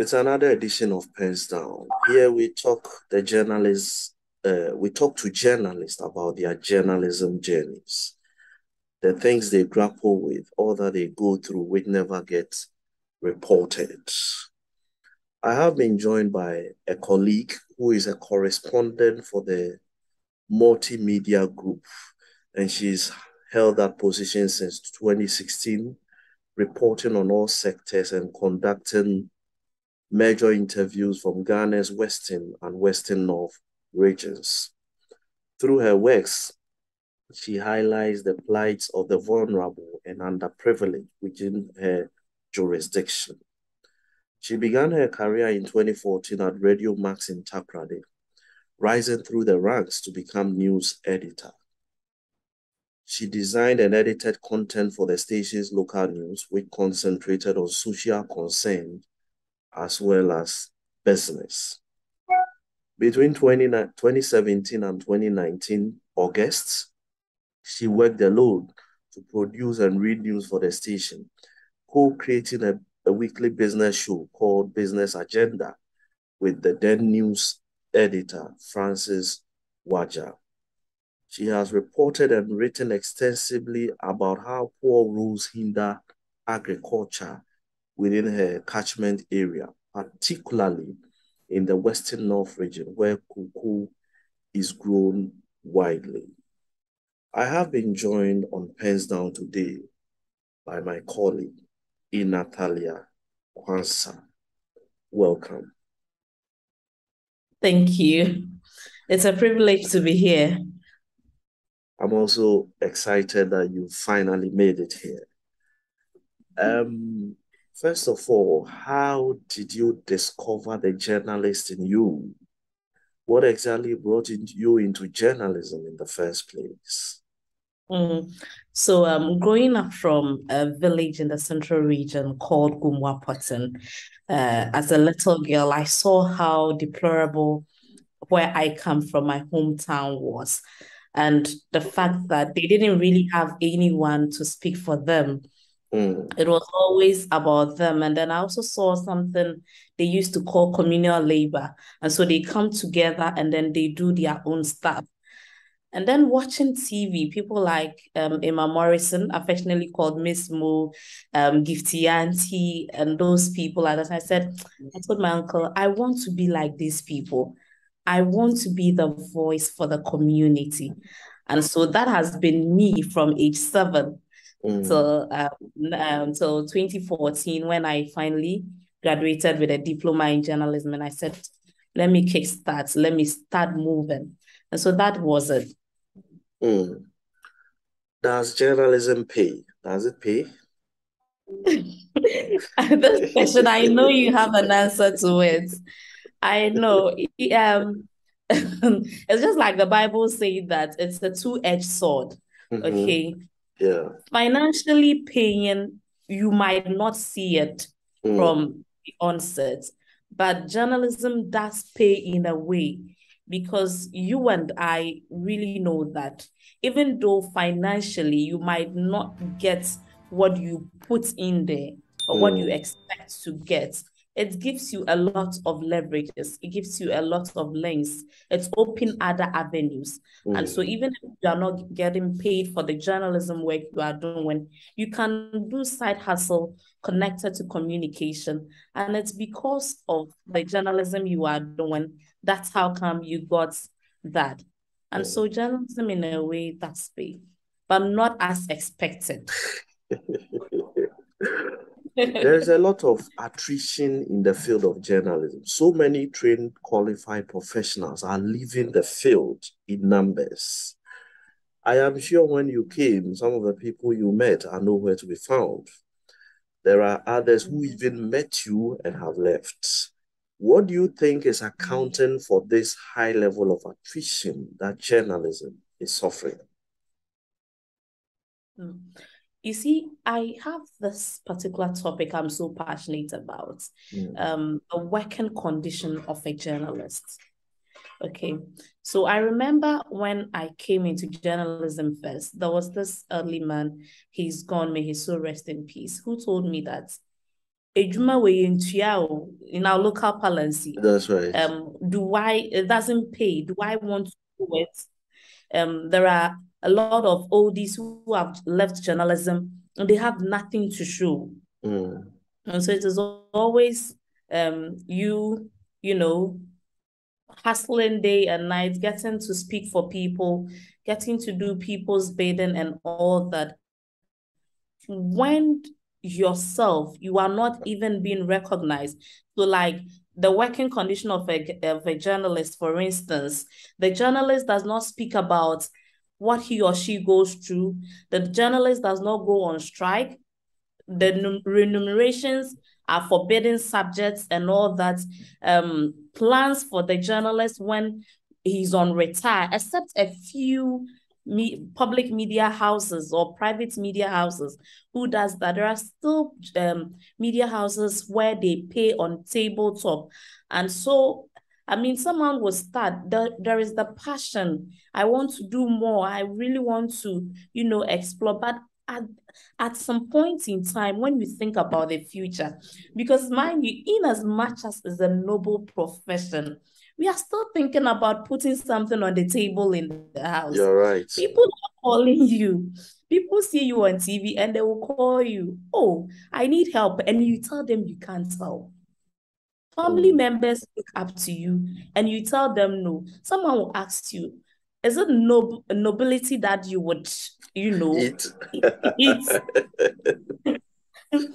It's another edition of Pens Down. Here we talk the journalists, uh, we talk to journalists about their journalism journeys, the things they grapple with or that they go through which never get reported. I have been joined by a colleague who is a correspondent for the multimedia group, and she's held that position since 2016, reporting on all sectors and conducting major interviews from Ghana's Western and Western North regions. Through her works, she highlights the plights of the vulnerable and underprivileged within her jurisdiction. She began her career in 2014 at Radio Max in Takoradi, rising through the ranks to become news editor. She designed and edited content for the station's local news, which concentrated on social concerns as well as business. Between 20, 2017 and 2019, August, she worked alone to produce and read news for the station, co-creating a, a weekly business show called Business Agenda with the then news editor, Francis Waja. She has reported and written extensively about how poor rules hinder agriculture within her catchment area, particularly in the Western North region where cocoa is grown widely. I have been joined on Pens Down today by my colleague, Natalia Quansah. Welcome. Thank you. It's a privilege to be here. I'm also excited that you finally made it here. Um, First of all, how did you discover the journalist in you? What exactly brought you into journalism in the first place? Mm. So, um, growing up from a village in the central region called Gumwapoten, uh, as a little girl, I saw how deplorable where I come from, my hometown was. And the fact that they didn't really have anyone to speak for them Mm. It was always about them. And then I also saw something they used to call communal labor. And so they come together and then they do their own stuff. And then watching TV, people like um, Emma Morrison, affectionately called Miss Mo, um, Gifty Anti, and those people like that. I said, I told my uncle, I want to be like these people. I want to be the voice for the community. And so that has been me from age seven mm. till um, um, till 2014 when I finally graduated with a diploma in journalism, and I said, "Let me kick kickstart. Let me start moving." And so that was it. Mm. Does journalism pay? Does it pay? this question, I know you have an answer to it. I know. Um, it's just like the Bible says that it's a two-edged sword. Mm-hmm. Okay, yeah financially paying you might not see it mm. from the onset but journalism does pay in a way because you and I really know that even though financially you might not get what you put in there or mm. what you mm. expect to get, it gives you a lot of leverages. It gives you a lot of links it's open other avenues. Mm. and so even if you are not getting paid for the journalism work you are doing you can do side hustle connected to communication. And it's because of the journalism you are doing that's how come you got that. And so journalism in a way that's paid but not as expected There's a lot of attrition in the field of journalism. So many trained, qualified professionals are leaving the field in numbers. I am sure when you came, some of the people you met are nowhere to be found. There are others who even met you and have left. What do you think is accounting for this high level of attrition that journalism is suffering? Mm. You see, I have this particular topic I'm so passionate about mm. um, the working condition of a journalist. Okay, so I remember when I came into journalism first, there was this early man, he's gone, may his soul rest in peace, who told me that Ejuma we in our local policy. That's right. Um, do I it doesn't pay? Do I want to do it? Um, there are a lot of oldies who have left journalism and they have nothing to show. Mm. And so it is always um you, you know, hustling day and night, getting to speak for people, getting to do people's bidding and all that. When yourself, you are not even being recognized. So, like the working condition of a, of a journalist, for instance, the journalist does not speak about what he or she goes through. The journalist does not go on strike. The remunerations are forbidden subjects and all that. Um, plans for the journalist when he's on retire, except a few me, public media houses or private media houses who does that. There are still um, media houses where they pay on tabletop. And so, I mean, someone will start, there, there is the passion. I want to do more. I really want to, you know, explore. But at, at some point in time, when you think about the future, because mind you, in as much as it's a noble profession, we are still thinking about putting something on the table in the house. You're right. People are calling you. People see you on TV and they will call you. Oh, I need help. And you tell them you can't help. Family mm. members look up to you and you tell them no. Someone will ask you, is it nob- nobility that you would, you know, eat? eat?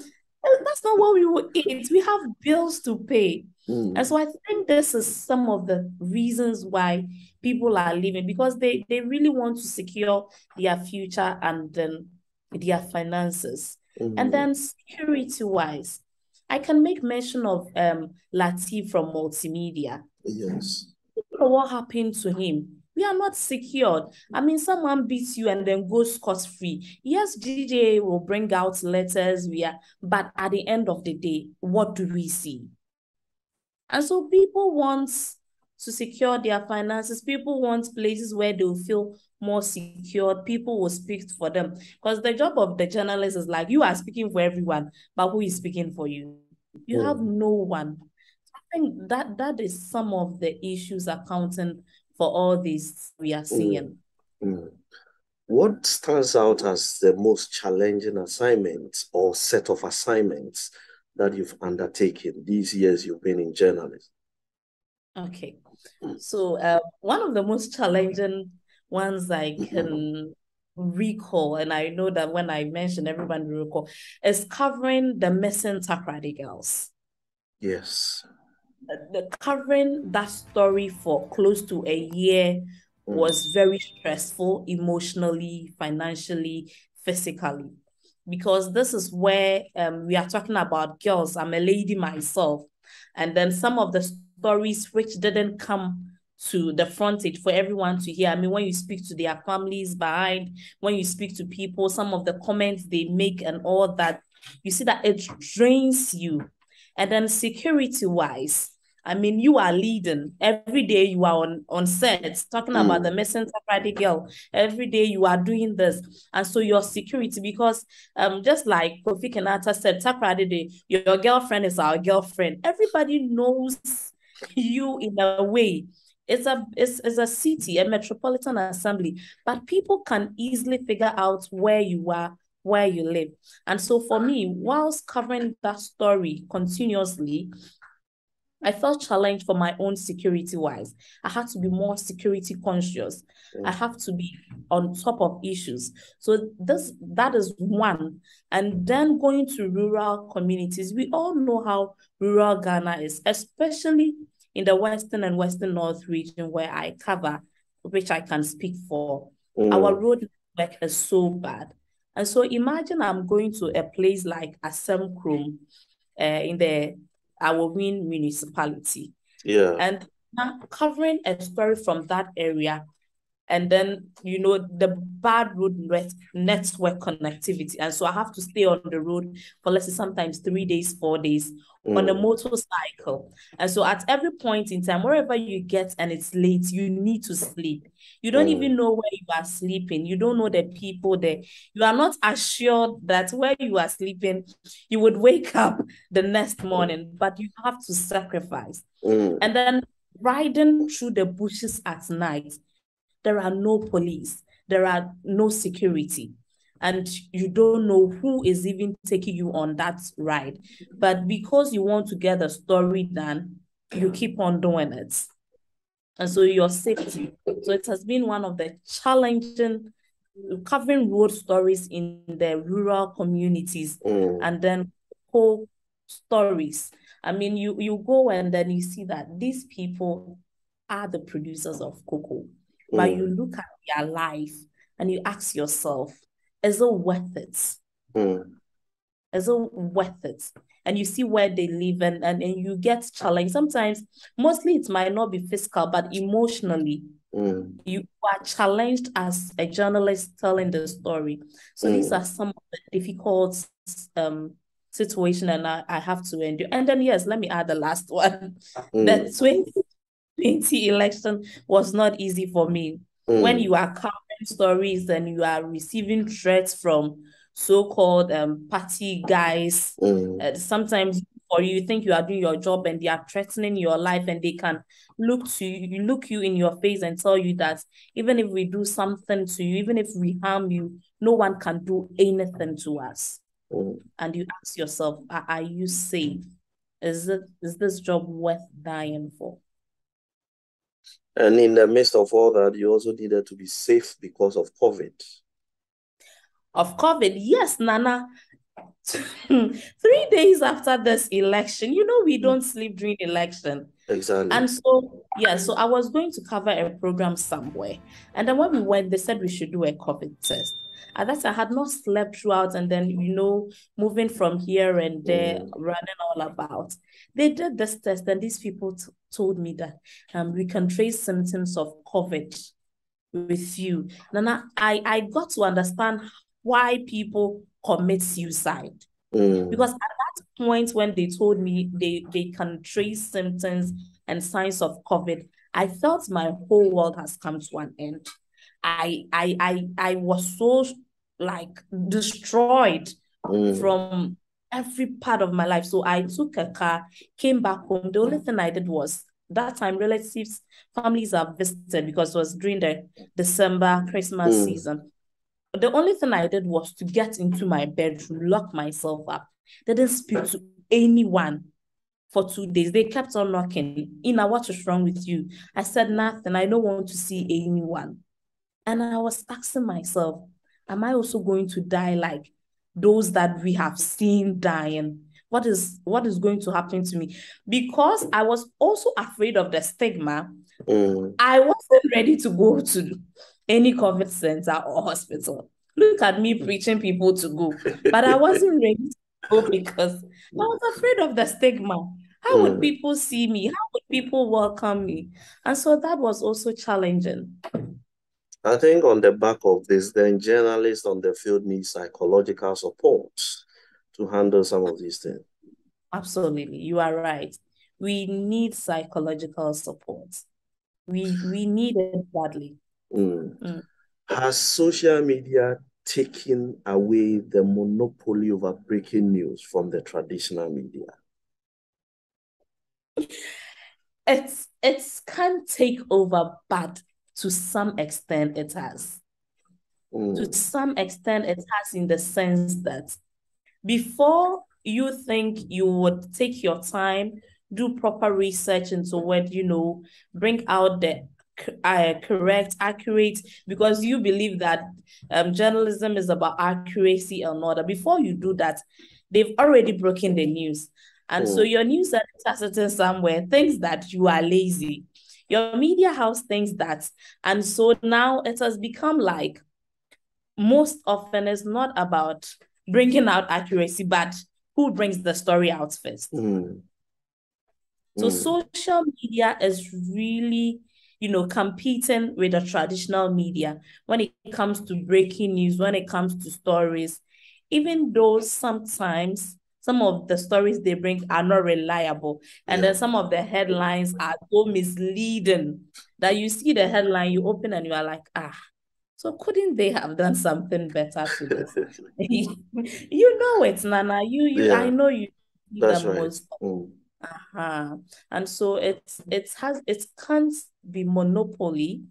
That's not what we would eat. We have bills to pay. Mm. And so I think this is some of the reasons why people are leaving because they, they really want to secure their future and then their finances. Mm-hmm. And then security wise, I can make mention of um Latif from multimedia. Yes. What happened to him? We are not secured. I mean, someone beats you and then goes scot free. Yes, GJA will bring out letters, we are, but at the end of the day, what do we see? And so people want to secure their finances. People want places where they'll feel more secure. People will speak for them. Because the job of the journalist is like you are speaking for everyone, but who is speaking for you? You mm. have no one. I think that that is some of the issues accounting for all these we are seeing. Mm. Mm. What stands out as the most challenging assignment or set of assignments that you've undertaken these years you've been in journalism? Okay. So uh, one of the most challenging ones I can recall, and I know that when I mention everyone will recall, is covering the missing Takoradi girls. Yes. The, covering that story for close to a year mm. was very stressful emotionally, financially, physically because this is where um, we are talking about girls. I'm a lady myself. And then some of the stories which didn't come to the frontage for everyone to hear. I mean, when you speak to their families behind, when you speak to people, some of the comments they make and all that, you see that it drains you. And then security wise, I mean, you are leading. Every day you are on, on set talking mm. about the missing Friday girl. Every day you are doing this. And so your security, because um, just like Kofi Kinaata said, Takoradi Day, your, your girlfriend is our girlfriend. Everybody knows you in a way. It's a it's, it's a city, a metropolitan assembly, but people can easily figure out where you are where you live. And so for me, whilst covering that story continuously, I felt challenged for my own security wise. I had to be more security conscious. I mm. have to be on top of issues. So this that is one. And then going to rural communities, we all know how rural Ghana is, especially in the western and western north region where I cover, which I can speak for. Mm. Our road network is so bad. And so imagine I'm going to a place like Asem Krom uh, in the our municipality. Yeah. And covering a story from that area and then you know the bad road net- network connectivity and so i have to stay on the road for let's say sometimes three days four days mm. on a mm. motorcycle. And so at every point in time, wherever you get and it's late, you need to sleep. You don't mm. even know where you are sleeping. You don't know the people there. You are not assured that where you are sleeping, you would wake up the next morning, but you have to sacrifice. Mm. And then riding through the bushes at night, there are no police, there are no security and you don't know who is even taking you on that ride. But because you want to get the story done, you keep on doing it. And so your safety. So it has been one of the challenging covering road stories in the rural communities mm. and then whole stories. I mean, you you go and then you see that these people are the producers of cocoa, mm. but you look at their life and you ask yourself, is it worth it? Mm. Is it worth it? And you see where they live and, and, and you get challenged. Sometimes, mostly it might not be physical, but emotionally, mm. you are challenged as a journalist telling the story. So mm. these are some of the difficult um situation and I, I have to endure. And then yes, let me add the last one. Mm. The 2020 election was not easy for me. Mm. When you are stories and you are receiving threats from so-called um, party guys. Mm. Uh, sometimes or you think you are doing your job and they are threatening your life and they can look to you look you in your face and tell you that even if we do something to you even if we harm you no one can do anything to us mm. and you ask yourself are, are you safe is it is this job worth dying for and in the midst of all that, you also needed to be safe because of COVID. Of COVID, yes, Nana. Three days after this election, you know, we don't sleep during election. Exactly. And so, yeah, so I was going to cover a program somewhere. And then when we went, they said we should do a COVID test. At that I had not slept throughout, and then you know, moving from here and there, mm. running all about. They did this test, and these people told me that um we can trace symptoms of COVID with you. Nana, I I got to understand why people commit suicide. Mm. Because at that point when they told me they, they can trace symptoms and signs of COVID, I felt my whole world has come to an end. I I I I was so like destroyed mm. from every part of my life. So I took a car, came back home. The only thing I did was that time relatives, families are visited because it was during the December Christmas mm. season. The only thing I did was to get into my bedroom, lock myself up. They Didn't speak to anyone for two days. They kept on knocking. Ina, what is wrong with you? I said nothing. I don't want to see anyone. And I was asking myself, am I also going to die like those that we have seen dying? What is what is going to happen to me? Because I was also afraid of the stigma. Mm. I wasn't ready to go to any COVID center or hospital. Look at me preaching people to go, but I wasn't ready to go because I was afraid of the stigma. How would mm. people see me? How would people welcome me? And so that was also challenging. I think on the back of this, then journalists on the field need psychological support to handle some of these things. Absolutely, you are right. We need psychological support. We we need it badly. Mm. Mm. Has social media taken away the monopoly over breaking news from the traditional media? It's it's can take over, but to some extent it has. Mm. To some extent it has in the sense that before you think you would take your time, do proper research into what, you know, bring out the uh, correct, accurate, because you believe that um, journalism is about accuracy and order. Before you do that, they've already broken the news. And mm. so your news editor sitting somewhere thinks that you are lazy. Your media house thinks that. And so now it has become like most often it's not about bringing out accuracy, but who brings the story out first. Mm. So mm. social media is really, you know, competing with the traditional media when it comes to breaking news, when it comes to stories, even though sometimes some of the stories they bring are not reliable. And yeah. then some of the headlines are so misleading that you see the headline, you open and you are like, ah, so couldn't they have done something better to this? you know it, Nana. You, you, yeah. I know you. That's right. Most. Mm. Uh-huh. And so it's it has it can't be monopoly,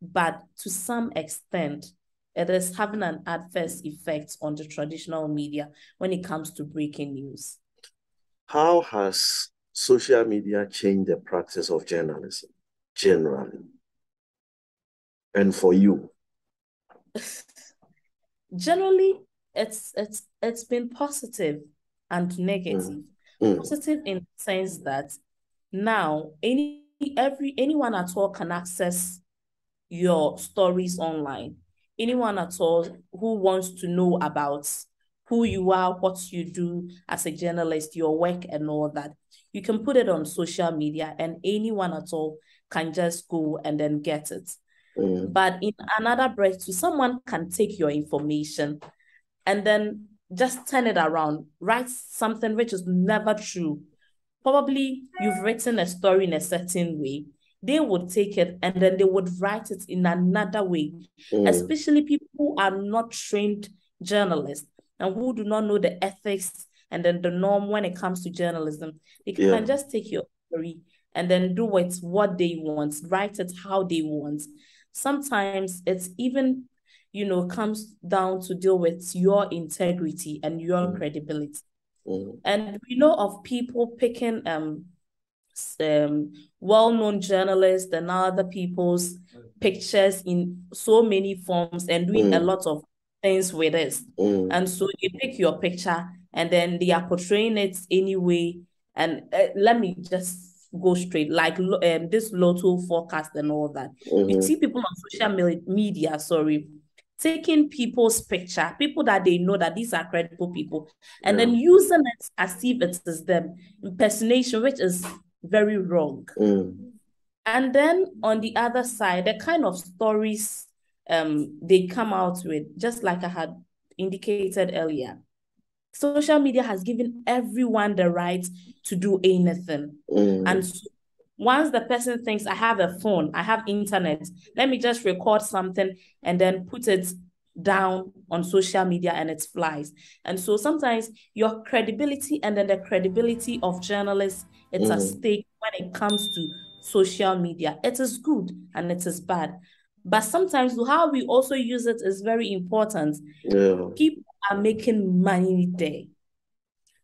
but to some extent, it is having an adverse effect on the traditional media when it comes to breaking news. How has social media changed the practice of journalism generally? And for you? Generally, it's it's it's been positive and negative. Mm. Mm. Positive in the sense that now any every anyone at all can access your stories online anyone at all who wants to know about who you are, what you do as a journalist, your work, and all that, you can put it on social media, and anyone at all can just go and then get it. Mm. But in another breath, someone can take your information and then just turn it around, write something which is never true. Probably you've written a story in a certain way, they would take it and then they would write it in another way, mm. especially people who are not trained journalists and who do not know the ethics and then the norm when it comes to journalism. They can yeah. just take your story and then do it what they want, write it how they want. Sometimes it's even, you know, comes down to deal with your integrity and your mm. credibility. Mm. And we know of people picking um um, well-known journalists and other people's pictures in so many forms and doing mm. a lot of things with it. Mm. And so you pick your picture and then they are portraying it anyway. And uh, let me just go straight, like um, this lotto forecast and all that. Mm-hmm. You see people on social media, sorry, taking people's picture, people that they know that these are credible people, and yeah. then using it as if it is them. Impersonation, which is very wrong. Mm. And then on the other side, the kind of stories um, they come out with, just like I had indicated earlier, social media has given everyone the right to do anything. Mm. And so once the person thinks, I have a phone, I have internet, let me just record something and then put it down on social media and it flies. And so sometimes your credibility and then the credibility of journalists it's mm. a stake when it comes to social media. It is good and it is bad. But sometimes how we also use it is very important. Yeah. People are making money there.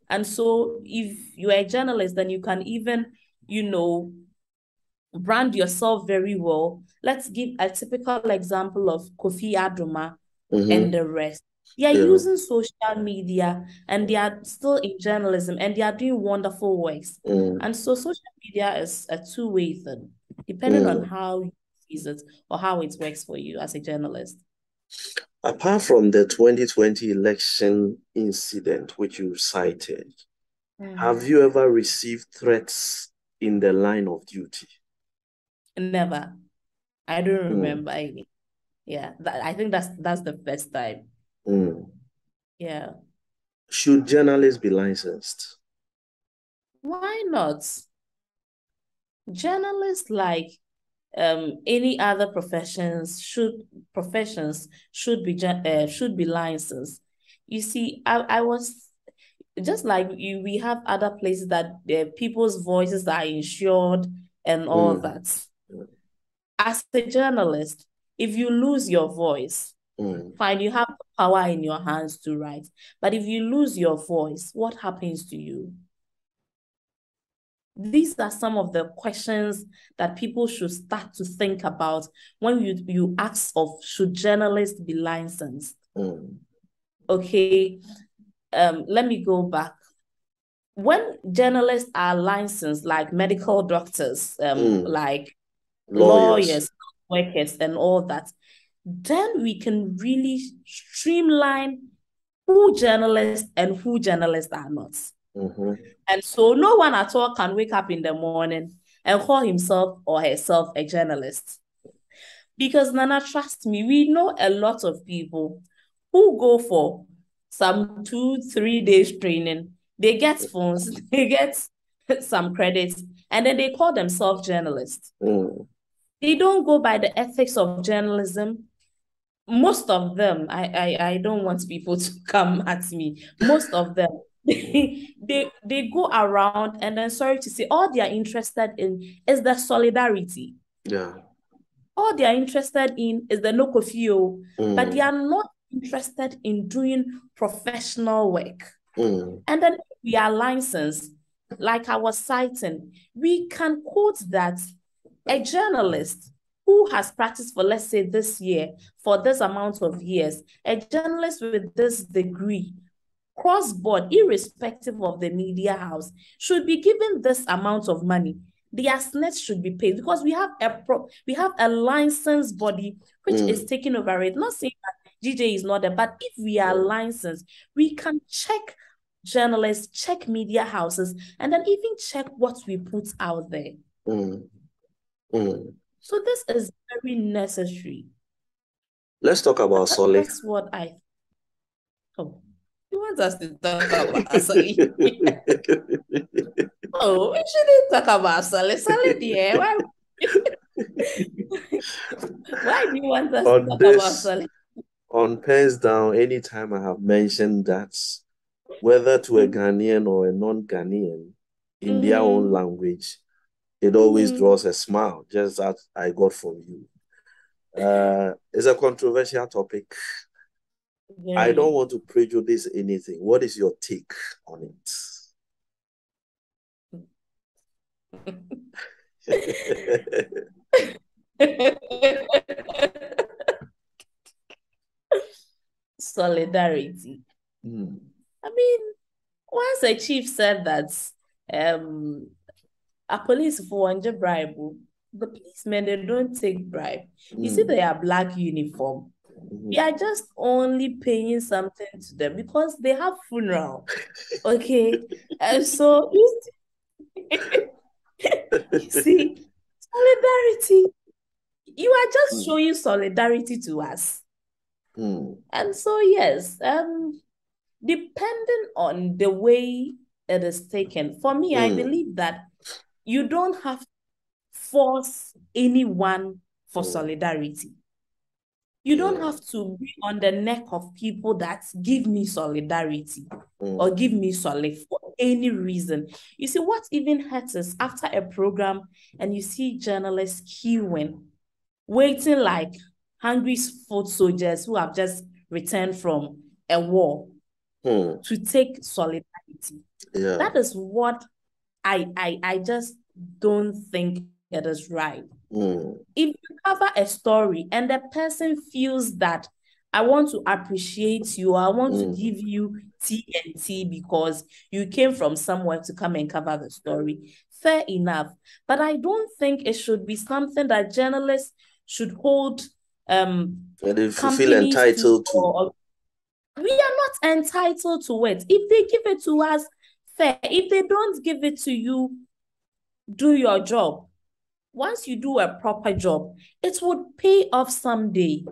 And so if you're a journalist, then you can even, you know, brand yourself very well. Let's give a typical example of Kofi Adomah mm-hmm. and the rest. They are yeah. using social media and they are still in journalism and they are doing wonderful works. Mm. And so social media is a two-way thing, depending mm. on how you use it or how it works for you as a journalist. Apart from the 2020 election incident which you cited, mm. have you ever received threats in the line of duty? Never. I don't mm. remember any. Yeah, that, I think that's that's the first time. Mm. Yeah. Should journalists be licensed? Why not? Journalists, like um, any other professions, should professions should be uh, should be licensed. You see, I, I was just like you, we have other places that uh, people's voices are insured and all mm. that. As a journalist, if you lose your voice, Mm. Fine, you have power in your hands to write. But if you lose your voice, what happens to you? These are some of the questions that people should start to think about when you, you ask of should journalists be licensed? Mm. Okay, um, let me go back. When journalists are licensed, like medical doctors, um, mm. like lawyers. lawyers, workers, and all that, then we can really streamline who journalists and who journalists are not. Mm-hmm. And so no one at all can wake up in the morning and call himself or herself a journalist. Because Nana, trust me, we know a lot of people who go for some two, three days training. they get phones, they get some credits, and then they call themselves journalists. Mm. They don't go by the ethics of journalism. Most of them, I, I, I don't want people to come at me. Most of them, they, they they go around and then sorry to say, all they are interested in is the solidarity. Yeah. All they are interested in is the no kofio, Mm. but they are not interested in doing professional work. Mm. And then we are licensed, like I was citing, we can quote that a journalist who has practiced for, let's say, this year, for this amount of years, a journalist with this degree, cross board, irrespective of the media house, should be given this amount of money. The SSNIT should be paid because we have a pro, we have a licensed body which Mm. is taking over it. Not saying that GJ is not there, but if we are licensed, we can check journalists, check media houses, and then even check what we put out there. Mm. Mm. So this is very necessary. Let's talk about Solid. That's what I. Oh, you want us to talk about Solid? Oh, we shouldn't talk about Solid. Solid, yeah. Why? Why do you want us On to talk this- about Solid? On pens down, anytime I have mentioned that, whether to a Ghanaian or a non-Ghanaian, in their own Mhm. language, it always Mhm. draws a smile, just as I got from you. Uh, it's a controversial topic. I don't want to prejudice anything. What is your take on it? Solidarity. Hmm. I mean, once a chief said that um a police for one bribe, the policemen they don't take bribe. You see, Hmm. they are black uniform. Mhm. We are just only paying something to them because they have funeral. Okay. And so you see, solidarity. You are just Mm. showing solidarity to us. Hmm. And so, yes, um, depending on the way it is taken, for me, I Mm. believe that you don't have to force anyone for Mm. solidarity. You don't have to be on the neck of people that give me solidarity Hmm. or give me solid for any reason. You see, what even hurts is after a program and you see journalists queuing, waiting like hungry foot soldiers who have just returned from a war Hmm. to take solidarity. Yeah. That is what I I I just don't think it is right. Hmm. If you cover a story and the person feels that I want to appreciate you, I want to Mm. give you TNT because you came from somewhere to come and cover the story, fair enough. But I don't think it should be something that journalists should hold um And if you feel entitled to, or- we are not entitled to it. If they give it to us, fair. If they don't give it to you, do your job. Once you do a proper job, it would pay off someday.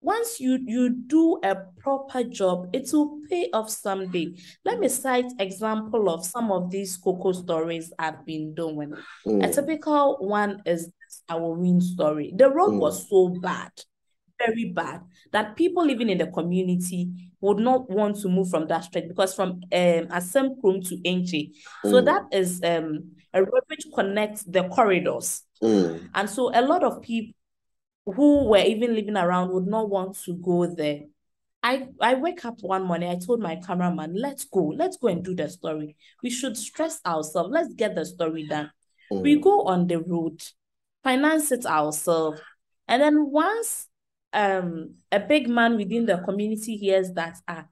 Once you you do a proper job, it will pay off someday. Let me cite example of some of these cocoa stories I've been doing. Hmm. A typical one is this Halloween story. The road Mm. was so bad, very bad, that people living in the community would not want to move from that street because from um Asem Krum to Enchi. So Mm. that is um a road which connects the corridors. Hmm. And so a lot of people who were even living around would not want to go there. I, I wake up one morning, I told my cameraman, let's go, let's go and do the story. We should stress ourselves, let's get the story done. We Hmm. go on the road, finance it ourselves. And then once um a big man within the community hears that ah,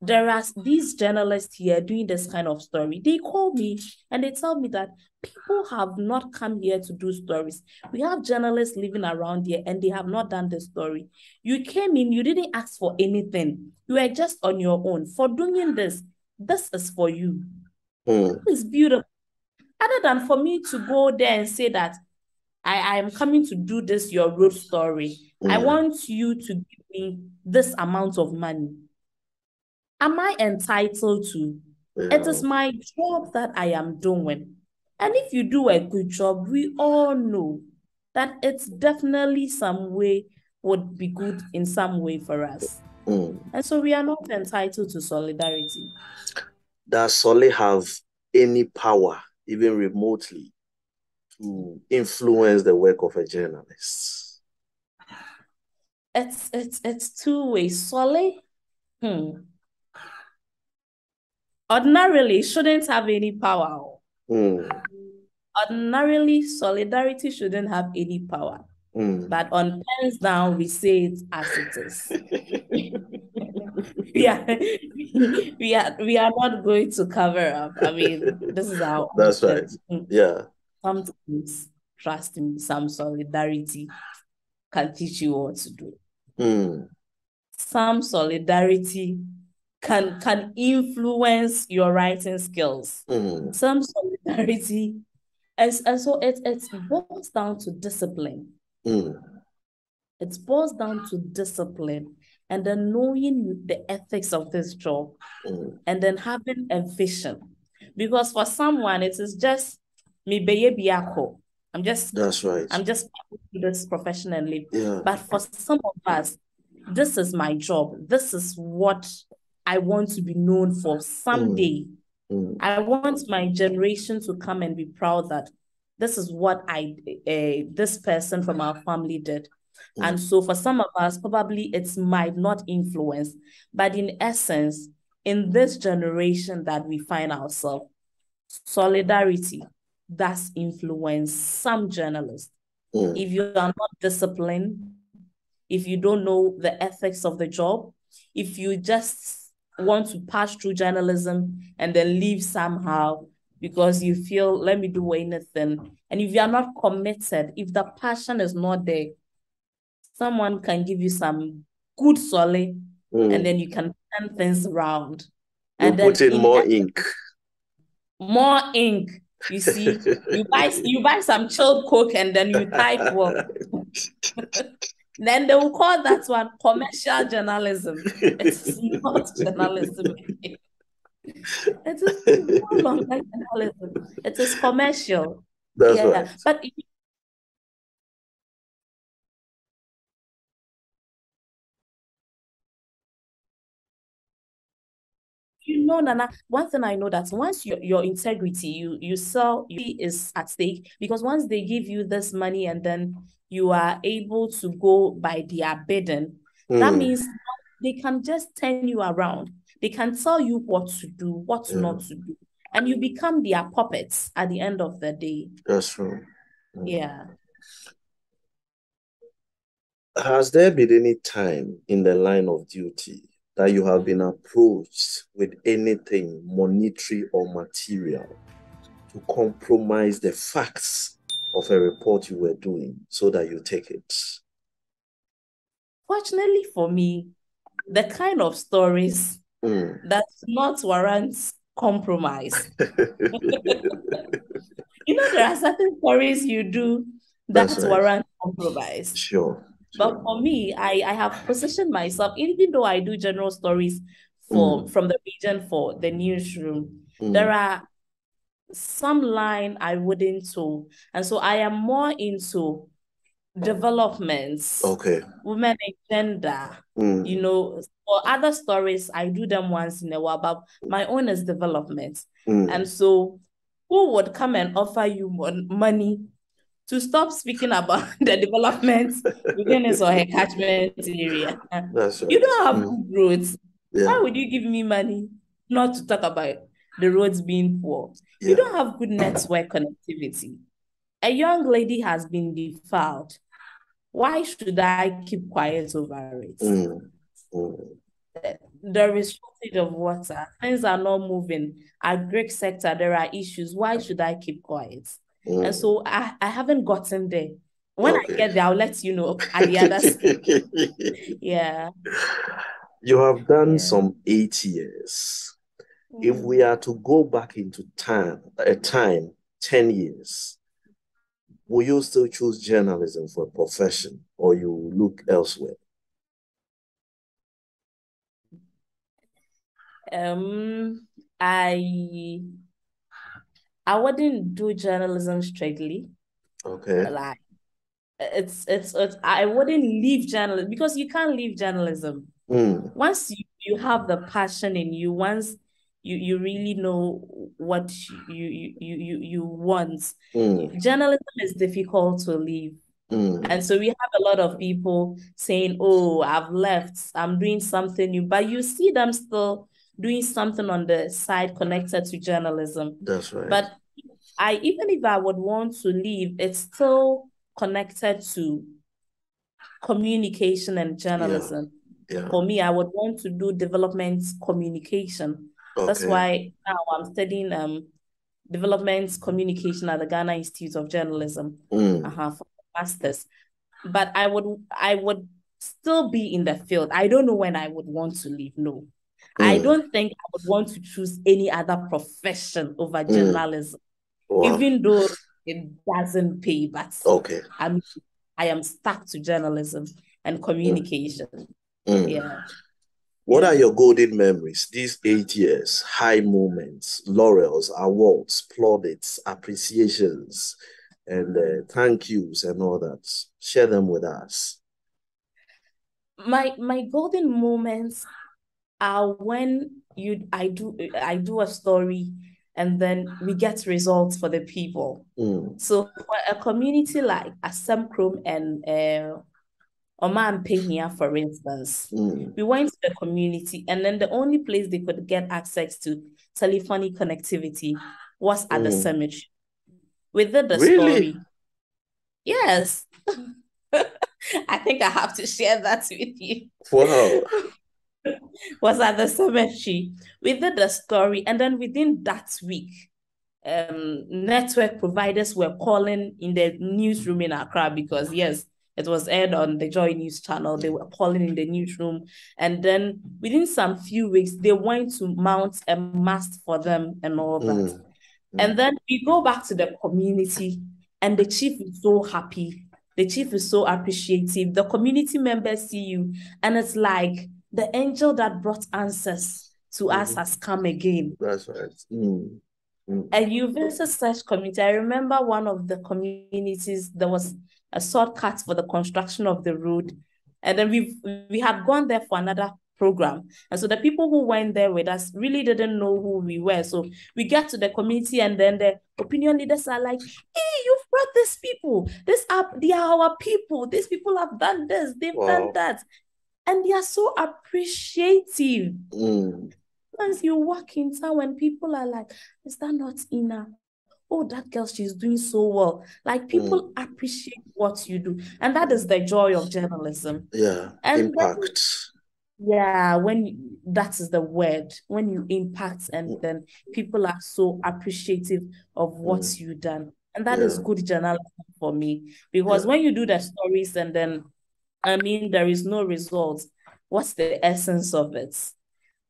there are these journalists here doing this kind of story, they call me and they tell me that people have not come here to do stories. We have journalists living around here and they have not done the story. You came in, you didn't ask for anything. You were just on your own. For doing this, this is for you. Hmm. It's beautiful. Other than for me to go there and say that I, I am coming to do this, your road story. I Hmm. want you to give me this amount of money. Am I entitled to? Yeah. It is my job that I am doing. And if you do a good job, we all know that it's definitely some way would be good in some way for us. Mm. And so we are not entitled to solidarity. Does Solly have any power, even remotely, to influence the work of a journalist? It's it's it's two ways. Solly, hmm, ordinarily shouldn't have any power. Mm. Ordinarily, solidarity shouldn't have any power. Mm. But on pens down, we say it as it is. we are we are we are not going to cover up. I mean, this is our. that's right. Hmm. Yeah. Sometimes trust me, some solidarity can teach you what to do. Mm. Some solidarity can can influence your writing skills. Mm. Some solidarity, and, and so it it boils down to discipline. Mm. It boils down to discipline and then knowing the ethics of this job mm. and then having a vision. Because for someone, it is just. I'm just that's right. I'm just this professionally. Yeah. But for some of us, this is my job. This is what I want to be known for someday. Mm. Mm. I want my generation to come and be proud that this is what I uh, this person from our family did. Mm. And so for some of us, probably it might not influence, but in essence, in this generation that we find ourselves, solidarity does influence some journalists. Mm. If you are not disciplined, if you don't know the ethics of the job, if you just want to pass through journalism and then leave somehow because you feel let me do anything and if you are not committed if the passion is not there someone can give you some good solid mm. and then you can turn things around and you put in more ink more ink you see you buy you buy some chilled coke and then you type well Then they will call that one commercial journalism. It's not journalism. It is no longer journalism. It is commercial. That's yeah. right. But you know, Nana, one thing I know that once your, your integrity, you you sell you is at stake because once they give you this money and then you are able to go by their bidding, mm. that hmm. means they can just turn you around. They can tell you what to do, what yeah. not to do. And you become their puppets at the end of the day. That's true. Mm. Yeah. Has there been any time in the line of duty that you have been approached with anything monetary or material to compromise the facts of a report you were doing so that you take it? Fortunately for me, the kind of stories mm. that not warrant compromise. you know, there are certain stories you do that right. warrant compromise. Sure. But for me, I, I have positioned myself, even though I do general stories for mm. from the region for the newsroom, mm. there are some line I wouldn't do. And so I am more into developments. Okay. Women and gender. Mm. You know, for other stories, I do them once in a while, but my own is development. Mm. And so who would come and offer you money to stop speaking about the development within his or her catchment area? That's right. You don't have mm. roads. Yeah. Why would you give me money not to talk about the roads being poor. Yeah. You don't have good network connectivity. A young lady has been defiled. Why should I keep quiet over it? Mm. Mm. There is shortage of water. Things are not moving. Agric sector, there are issues. Why should I keep quiet? Mm. And so I, I haven't gotten there. When okay. I get there, I'll let you know at the other Yeah. You have done yeah. some eight years if we are to go back into time, a time, 10 years, will you still choose journalism for a profession or you look elsewhere? Um, I I wouldn't do journalism straightly. Okay. Like it's it's, it's I wouldn't leave journalism because you can't leave journalism. Mm. Once you, you have the passion in you, once you you really know what you you you you want. Mm. Journalism is difficult to leave. Mm. And so we have a lot of people saying, Oh, I've left, I'm doing something new. But you see them still doing something on the side connected to journalism. That's right. But I even if I would want to leave, it's still connected to communication and journalism. Yeah. yeah. For me, I would want to do development communication. Okay. That's why now I'm studying um development communication at the Ghana Institute of Journalism mm. uh-huh, for masters. But I would I would still be in the field. I don't know when I would want to leave. No. Mm. I don't think I would want to choose any other profession over mm. Wow. Even though it doesn't pay, but okay. I'm I am stuck to journalism and communication. Mm. Yeah. What are your golden memories these eight years? High moments, laurels, awards, plaudits, appreciations, and uh, thank yous and all that. Share them with us. My my golden moments are when you I do I do a story and then we get results for the people. Mm. So for a community like Asam Krom and uh, Oman Pehia, for instance, mm. we went to the community, and then the only place they could get access to telephonic connectivity was at mm. the cemetery. With the, the really? story. Yes. I think I have to share that with you. Wow. was at the cemetery. We did the story, and then within that week, um, network providers were calling in the newsroom in Accra because yes, it was aired on the Joy News channel. They were calling in the newsroom. And then within some few weeks, they went to mount a mast for them and all that. Mm. Mm. And then we go back to the community, and the chief is so happy. The chief is so appreciative. The community members see you, and it's like the angel that brought answers to mm-hmm. us has come again. That's right. Mm. Mm. And you visit such community. I remember one of the communities, there was a shortcut for the construction of the road. And then we we had gone there for another program. And so the people who went there with us really didn't know who we were. So we get to the community and then the opinion leaders are like, hey, you've brought these people. This up, they are our people. These people have done this, they've wow. done that. And they are so appreciative. Mm. Once you walk in town when people are like, is that not enough? oh, that girl, she's doing so well. Like people mm. appreciate what you do. And that is the joy of journalism. Yeah. And impact. When, yeah, when you, that is the word, when you impact and mm. then people are so appreciative of what mm. you've done. And that yeah. is good journalism for me. Because yeah. when you do the stories and then I mean there is no result. what's the essence of it?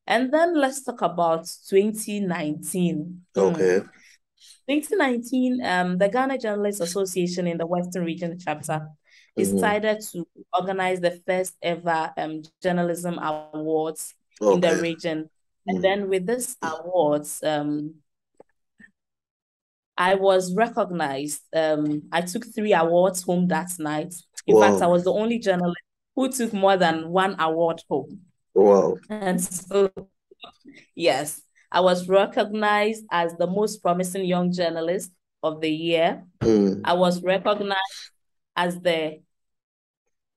And then let's talk about 2019. Okay. 2019, um, the Ghana Journalists Association in the Western Region chapter mm-hmm. decided to organize the first ever um, journalism awards okay. in the region. Mm-hmm. And then with this awards, um, I was recognized. Um, I took three awards home that night. In wow. fact, I was the only journalist who took more than one award home. Wow. And so, yes, I was recognized as the most promising young journalist of the year. Mm. I was recognized as the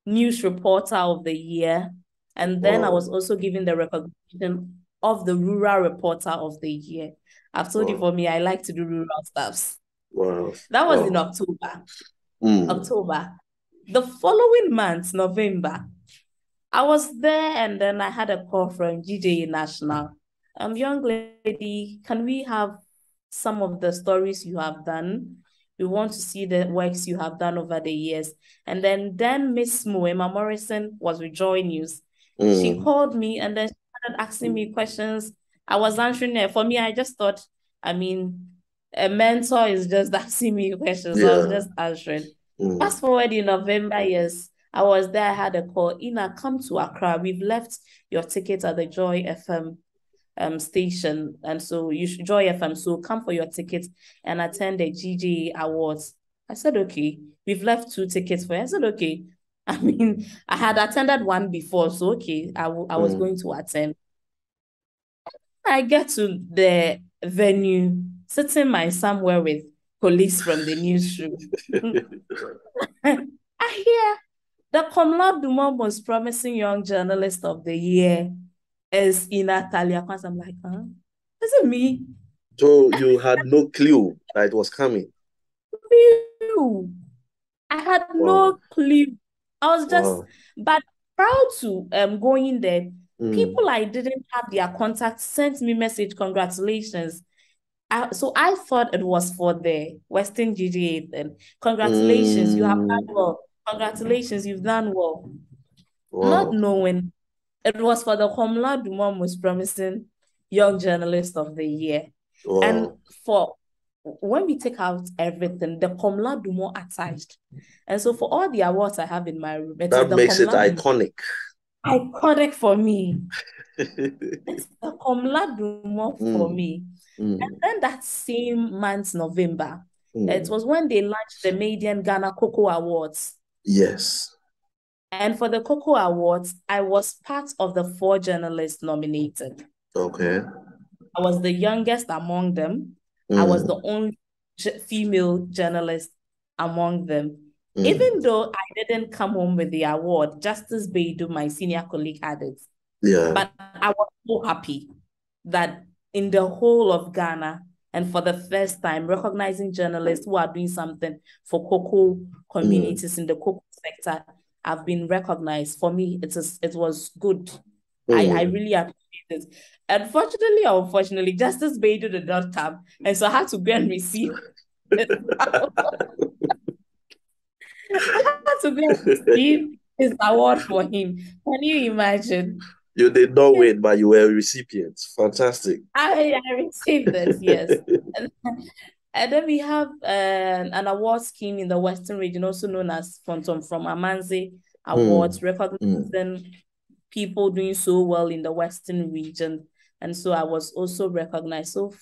news reporter of the year. And then wow. I was also given the recognition of the rural reporter of the year. I've told wow. you for me, I like to do rural stuffs. Wow. That was wow. in October. Mm. October. The following month, November, I was there and then I had a call from GJA National um, young lady, can we have some of the stories you have done? We want to see the works you have done over the years. And then then Miss Moema Morrison was with Joy News. Mm. She called me and then started asking me questions. I was answering it. For me, I just thought, I mean, a mentor is just asking me questions. Yeah. So I was just answering. Mm. Fast forward in November, yes. I was there, I had a call. Ina, come to Accra. We've left your ticket at the Joy FM um station, and so you should Joy FM. So come for your ticket and attend the GJA Awards. I said, okay. We've left two tickets for you. I said, okay. I mean, I had attended one before, so okay, I, I was mm. going to attend. I get to the venue, sitting my somewhere with police from the newsroom. I hear the Komla Dumor most promising young journalist of the year is in Natalia. I'm like, huh? Is it me? So you had no clue that it was coming? Clue. I had wow. no clue. I was just, wow. but proud to um going there. Mm. People I didn't have their contact sent me message, congratulations. I, so I thought it was for the Western GJA. Then congratulations, mm. you have done mm. well. Congratulations, you've done well. Wow. Not knowing it was for the Komla Dumor most promising young journalist of the year. Wow. And for when we take out everything, the Komla Dumor attached. And so for all the awards I have in my room, that makes it iconic. Iconic for me. It's the Komla Dumor mm. for me. Mm. And then that same month, November, mm. it was when they launched the Made in Ghana Cocoa Awards. Yes. And for the Cocoa Awards, I was part of the four journalists nominated. Okay. I was the youngest among them. Mm. I was mm. the only female journalist among them. Mm. Even though I didn't come home with the award, Justice Baidu, my senior colleague, had it. Yeah. But I was so happy that in the whole of Ghana, and for the first time, recognizing journalists who are doing something for cocoa communities mm. in the cocoa sector have been recognized. For me, it is it was good. Mm. I, I really appreciate it. Unfortunately or unfortunately, Justice Baidu did not come. And so I had to go and receive I had to go and receive his award for him. Can you imagine? You did not win, but you were a recipient. Fantastic. I, I received it, yes. and, then we have uh, an award scheme in the Western region, also known as Phantom from Amanzi Awards, mm. recognizing mm. people doing so well in the Western region. And so I was also recognized. So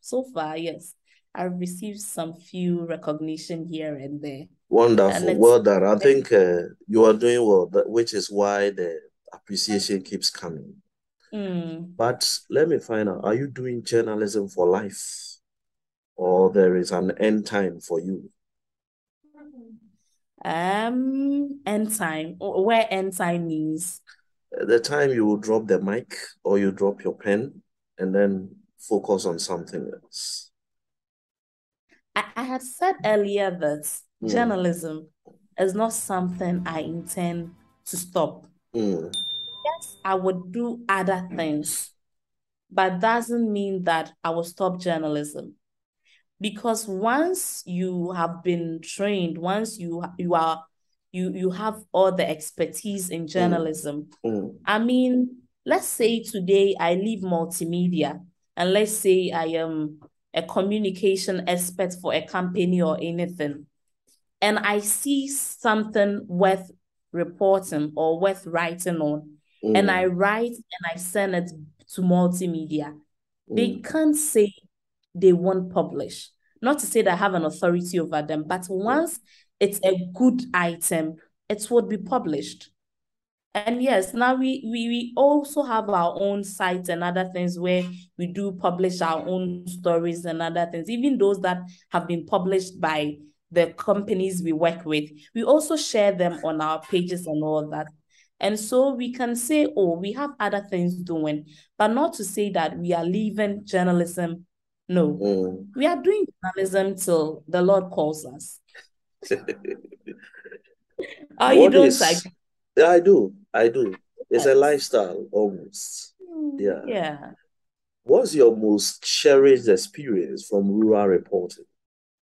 so far, yes, I've received some few recognition here and there. Wonderful. And well done. I think uh, you are doing well, which is why the appreciation keeps coming. Mm. But let me find out are you doing journalism for life or there is an end time for you? Um, end time, where end time means? The time you will drop the mic or you drop your pen and then focus on something else. I, I had said earlier that mm. journalism is not something I intend to stop. Mm yes, I would do other things, but doesn't mean that I will stop journalism. Because once you have been trained, once you you are you you have all the expertise in journalism. Mm. Mm. I mean, let's say today I leave multimedia and let's say I am a communication expert for a company or anything, and I see something worth reporting or worth writing on, mm. and I write and I send it to multimedia, mm. they can't say they won't publish. Not to say that I have an authority over them, but once it's a good item, it would be published. And yes, now we, we we also have our own sites and other things where we do publish our own stories and other things, even those that have been published by the companies we work with. We also share them on our pages and all that. And so we can say, oh, we have other things doing, but not to say that we are leaving journalism. No, mm. we are doing journalism till the Lord calls us. oh, you don't like? Yeah, I do. I do. It's yes. a lifestyle almost. Mm, yeah. Yeah. What's your most cherished experience from rural reporting?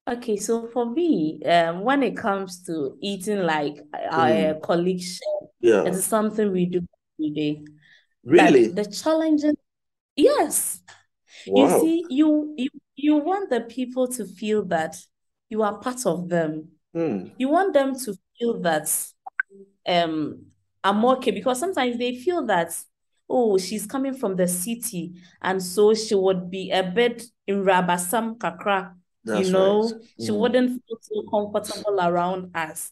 Okay, so for me, um, when it comes to eating like our mm. colleagues yeah. It is something we do every day. Really? Like the challenging, yes. Wow. You see, you you you want the people to feel that you are part of them. Mm. You want them to feel that um I'm okay because sometimes they feel that oh, she's coming from the city, and so she would be a bit in rabasam kakra. That's you know, right. mm. she wouldn't feel so comfortable around us.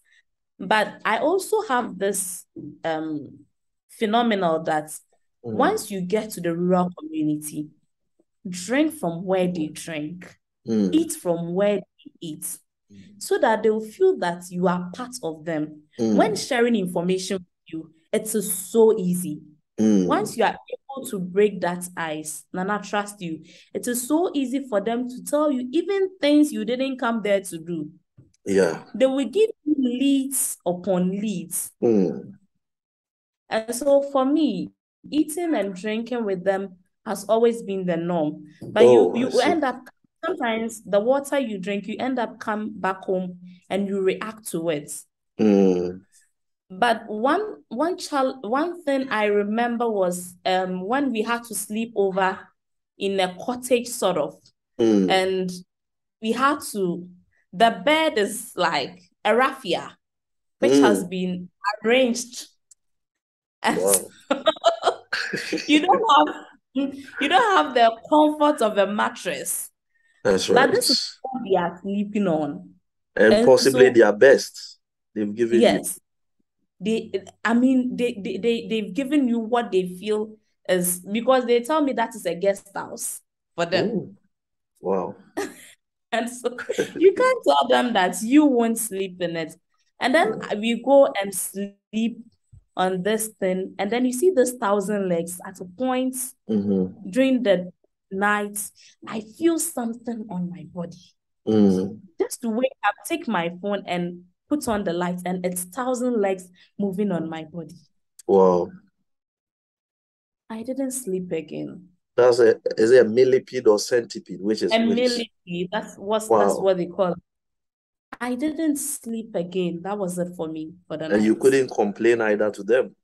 But I also have this um phenomenal that mm. once you get to the rural community, drink from where they drink, mm. eat from where they eat, so that they'll feel that you are part of them. Mm. When sharing information with you, it is so easy. Mm. Once you are able to break that ice, Nana trust you, it is so easy for them to tell you even things you didn't come there to do. Yeah. They will give you leads upon leads. Mm. And so for me, eating and drinking with them has always been the norm. But oh, you you end up sometimes the water you drink, you end up come back home and you react to it. Mm. But one one child one thing I remember was um when we had to sleep over in a cottage sort of, mm. and we had to the bed is like a raffia, which mm. has been arranged. Wow. you don't have you don't have the comfort of a mattress. That's right. But this is what they are sleeping on. And, and possibly so, their best. They've given yes. They I mean they, they they they've given you what they feel is because they tell me that is a guest house for them. Ooh. Wow. and so you can't tell them that you won't sleep in it. And then we go and sleep on this thing. And then you see this thousand legs at a point mm-hmm. during the night. I feel something on my body. Mm. Just to wake up, take my phone and put on the light, and it's thousand legs moving on my body. Wow. I didn't sleep again. That's a is it a millipede or centipede? Which is a which? millipede. That's what wow. that's what they call it. I didn't sleep again. That was it for me for the And night. you couldn't complain either to them.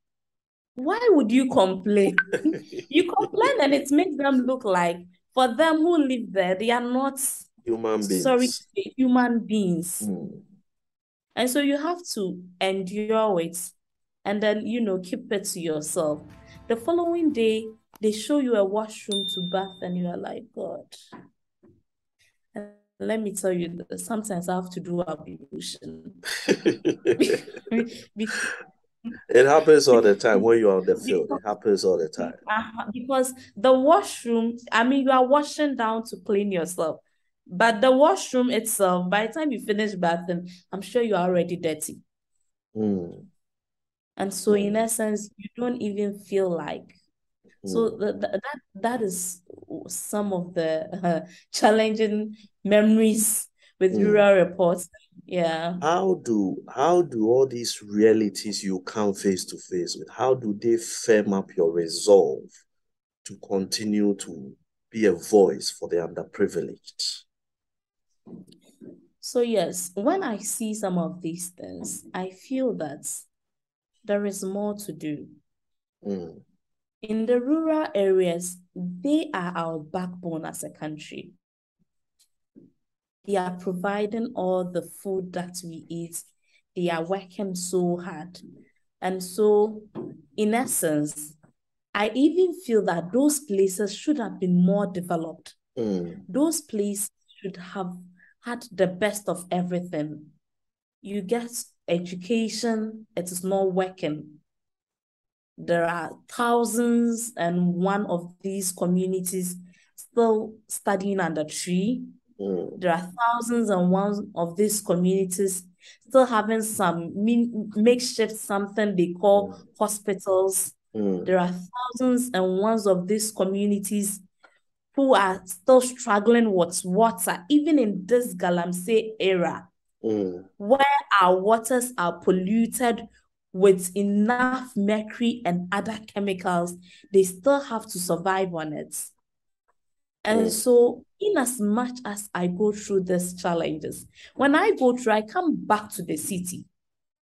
Why would you complain? you complain and it makes them look like for them who live there, they are not human beings. Sorry, human beings. Mm. And so you have to endure it and then you know keep it to yourself. The following day, they show you a washroom to bath, and you are like, God let me tell you that sometimes I have to do ablution. it happens all the time when you're on the field. Because, it happens all the time. Uh, because the washroom, I mean, you are washing down to clean yourself. But the washroom itself, by the time you finish bathing, I'm sure you're already dirty. Mm. And so, mm. in essence, you don't even feel like so hmm. the, the, that that is some of the uh, challenging memories with mm. rural reports. Yeah. How do how do all these realities you come face to face with? How do they firm up your resolve to continue to be a voice for the underprivileged? So yes, when I see some of these things, I feel that there is more to do. Mm. In the rural areas, they are our backbone as a country. They are providing all the food that we eat. They are working so hard. And so, in essence, I even feel that those places should have been more developed. Mm. Those places should have had the best of everything. You get education, it is not working there are thousands and one of these communities still studying under tree. Mm. There are thousands and one of these communities still having some makeshift something they call mm. hospitals. Mm. There are thousands and ones of these communities who are still struggling with water, even in this Galamsey era, mm. where our waters are polluted with enough mercury and other chemicals, they still have to survive on it. And so, in as much as I go through these challenges, when I go through, I come back to the city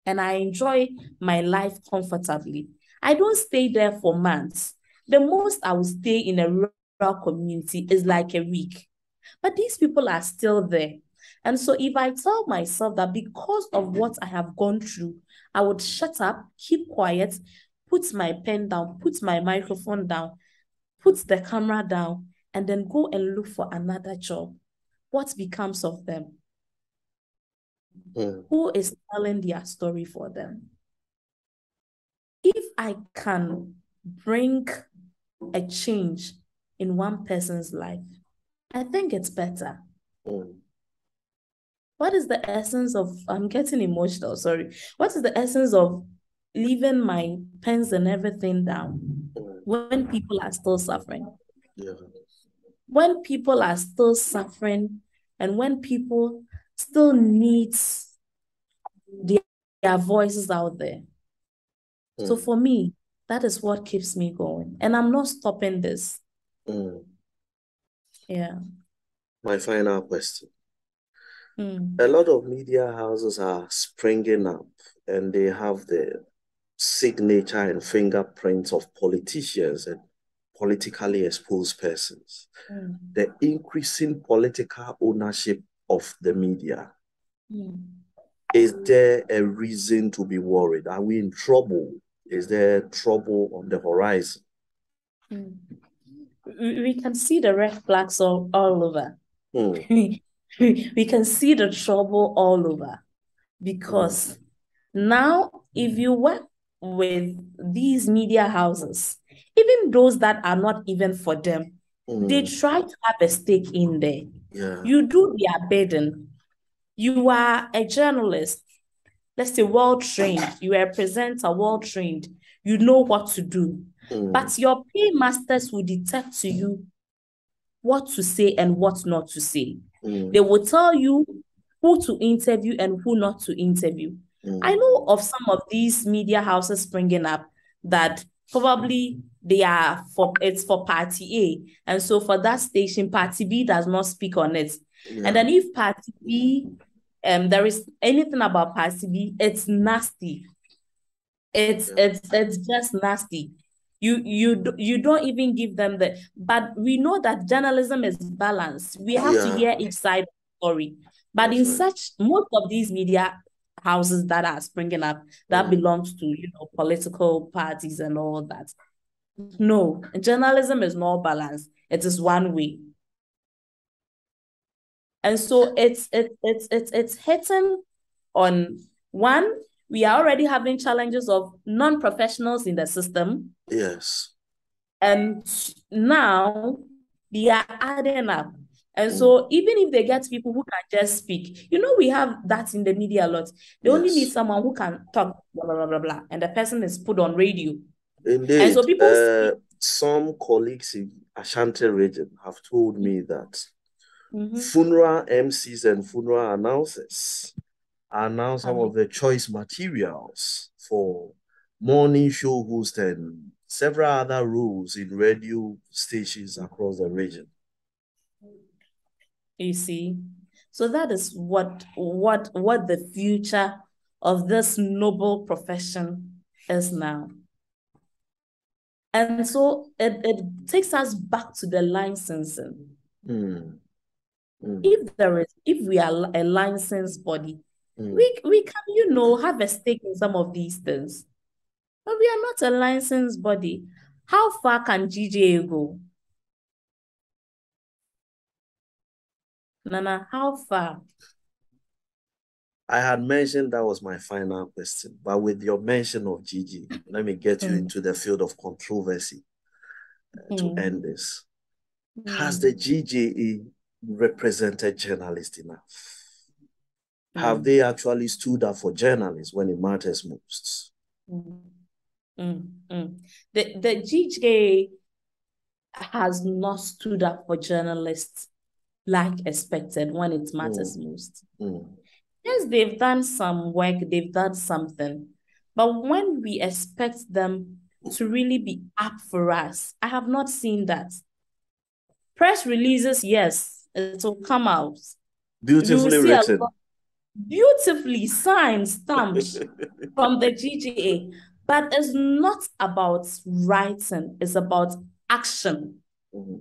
and I enjoy my life comfortably. I don't stay there for months. The most I will stay in a community is like a week. But these people are still there. And so, if I tell myself that because of what I have gone through, I would shut up, keep quiet, put my pen down, put my microphone down, put the camera down, and then go and look for another job, what becomes of them? Mm. Who is telling their story for them? If I can bring a change in one person's life, I think it's better. Mm. What is the essence of, I'm getting emotional, sorry. What is the essence of leaving my pens and everything down mm. when people are still suffering? Yeah. When people are still suffering and when people still need their, their voices out there. Mm. So for me, that is what keeps me going. And I'm not stopping this. Mm. Yeah. My final question. Mm. A lot of media houses are springing up and they have the signature and fingerprints of politicians and politically exposed persons. Mm. The increasing political ownership of the media. Mm. Is there a reason to be worried? Are we in trouble? Is there trouble on the horizon? We can see the red flags all, all over. Mm. we can see the trouble all over because now if you work with these media houses even those that are not even for them mm. they try to have a stake in there yeah. you do their bidding you are a journalist let's say well trained you are a presenter well trained you know what to do mm. but your paymasters will detect to you what to say and what not to say Mm. They will tell you who to interview and who not to interview. Mm. I know of some of these media houses springing up that probably they are for it's for party A. And so for that station, party B does not speak on it. Yeah. And then if party B um there is anything about party B, it's nasty. It's yeah. it's it's just nasty you you you don't even give them the but we know that journalism is balanced we have yeah. to hear each side story but That's in right. such most of these media houses that are springing up that mm. belongs to you know political parties and all that no journalism is not balanced it is one way and so it's it's it's it's it's hitting on one we are already having challenges of non-professionals in the system. Yes. And now they are adding up. And mm. so even if they get people who can just speak, you know, we have that in the media a lot. They yes. only need someone who can talk, blah, blah, blah, blah, blah. And the person is put on radio. Indeed. And so people uh, some colleagues in Ashanti region have told me that mm-hmm. funeral MCs and funeral announcers are now some of the choice materials for morning show host and several other roles in radio stations across the region. You see, so that is what what what the future of this noble profession is now. And so it, it takes us back to the licensing. Mm. Mm. If there is, if we are a licensed body, Mm. We we can, you know, have a stake in some of these things. But we are not a licensed body. How far can GJA go? Nana, how far? I had mentioned that was my final question, but with your mention of GJA, let me get mm. you into the field of controversy uh, mm. to end this. Mm. Has the GJA represented journalists enough? Have they actually stood up for journalists when it matters most? Mm. Mm. The the GJ has not stood up for journalists like expected when it matters mm. most. Mm. Yes, they've done some work, they've done something, but when we expect them to really be up for us, I have not seen that. Press releases, yes, it will come out. Beautifully written beautifully signed, stamped from the GJA. But it's not about writing, it's about action. Mm-hmm.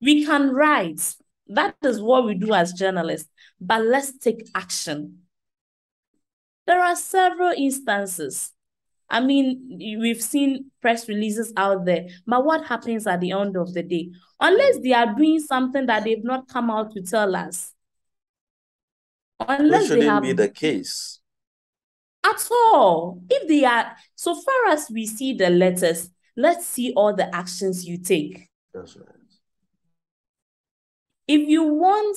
We can write. That is what we do as journalists. But let's take action. There are several instances. I mean, we've seen press releases out there, but what happens at the end of the day? Unless they are doing something that they've not come out to tell us. Unless shouldn't they have, be the case. At all. If they are, so far as we see the letters, let's see all the actions you take. That's right. If you want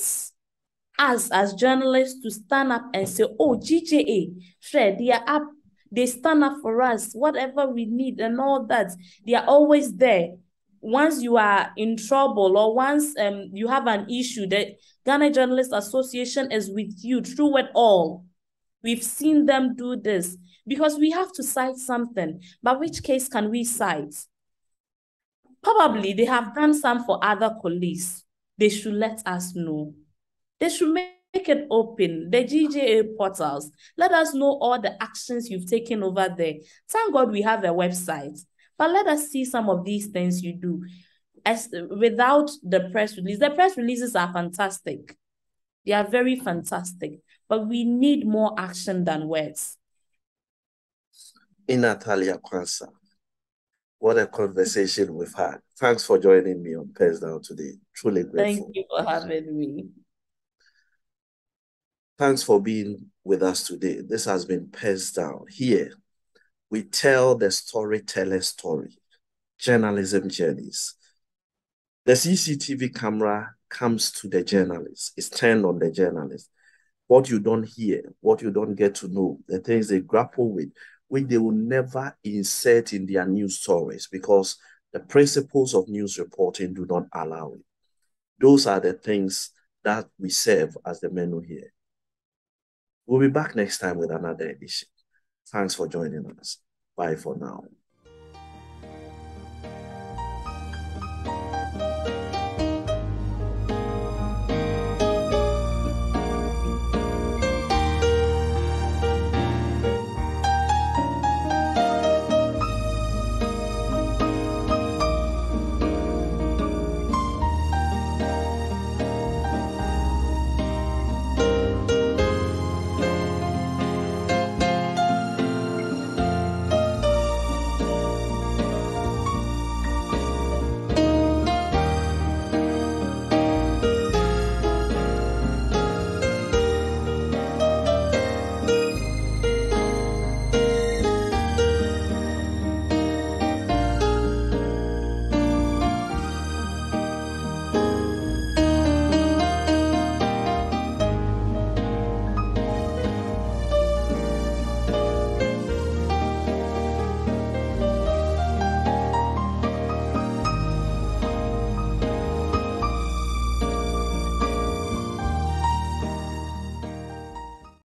us as journalists to stand up and say, oh, GJA, Fred, they are up they stand up for us, whatever we need, and all that. They are always there. Once you are in trouble or once um, you have an issue, the Ghana Journalists Association is with you through it all. We've seen them do this because we have to cite something. But which case can we cite? Probably they have done some for other colleagues. They should let us know. They should make it open, the GJA portals. Let us know all the actions you've taken over there. Thank God we have a website, but let us see some of these things you do. As without the press release, the press releases are fantastic. They are very fantastic, but we need more action than words. Ina-thalia Quansah, what a conversation we've had. Thanks for joining me on Pens Down today. Truly grateful. Thank you for having me. Thanks for being with us today. This has been Pens Down. Here, we tell the storyteller story, journalism journeys. The CCTV camera comes to the journalist, it's turned on the journalist. What you don't hear, what you don't get to know, the things they grapple with, which they will never insert in their news stories because the principles of news reporting do not allow it. Those are the things that we serve as the menu here. We'll be back next time with another edition. Thanks for joining us. Bye for now.